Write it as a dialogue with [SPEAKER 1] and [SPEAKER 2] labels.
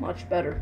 [SPEAKER 1] much better.